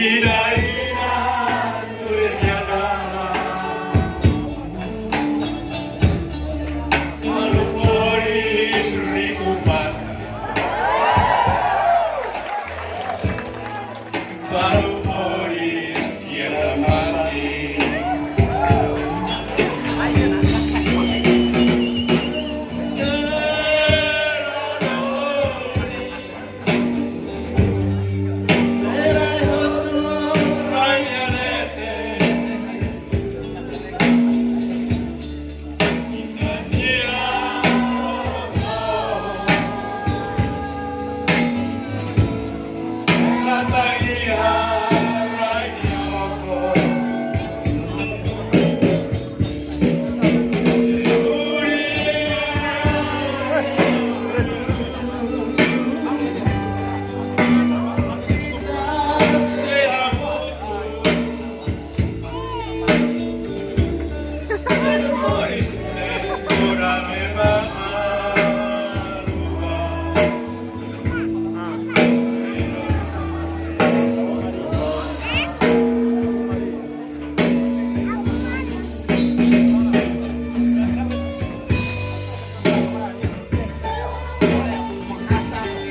Ida.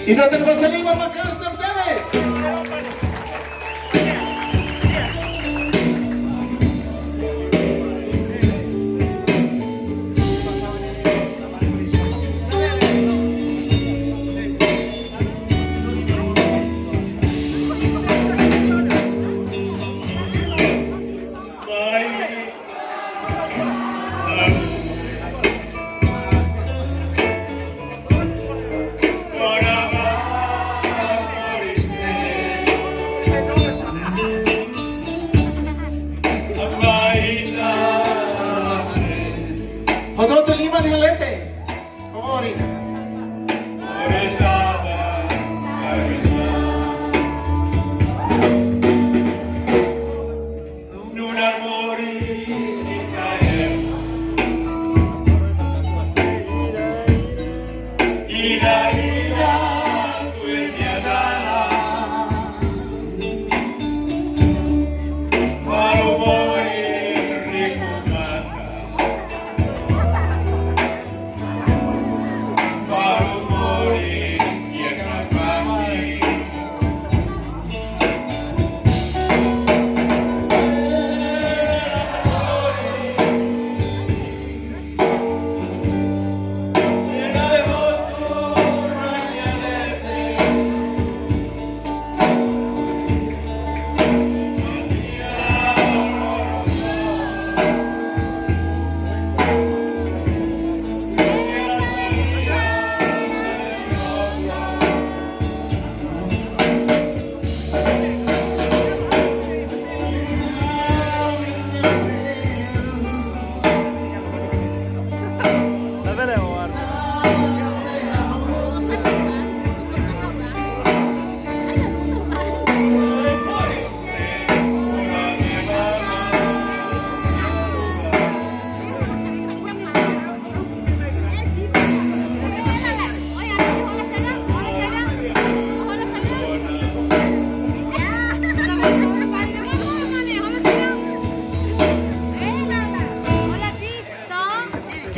Y no tenemos el Iván Adonai Adonai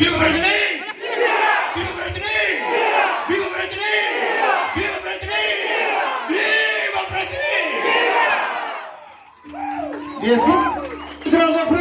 Viva Franklin! Viva Franklin! Viva Franklin! Viva Franklin! Viva Franklin! Y aquí, Israel de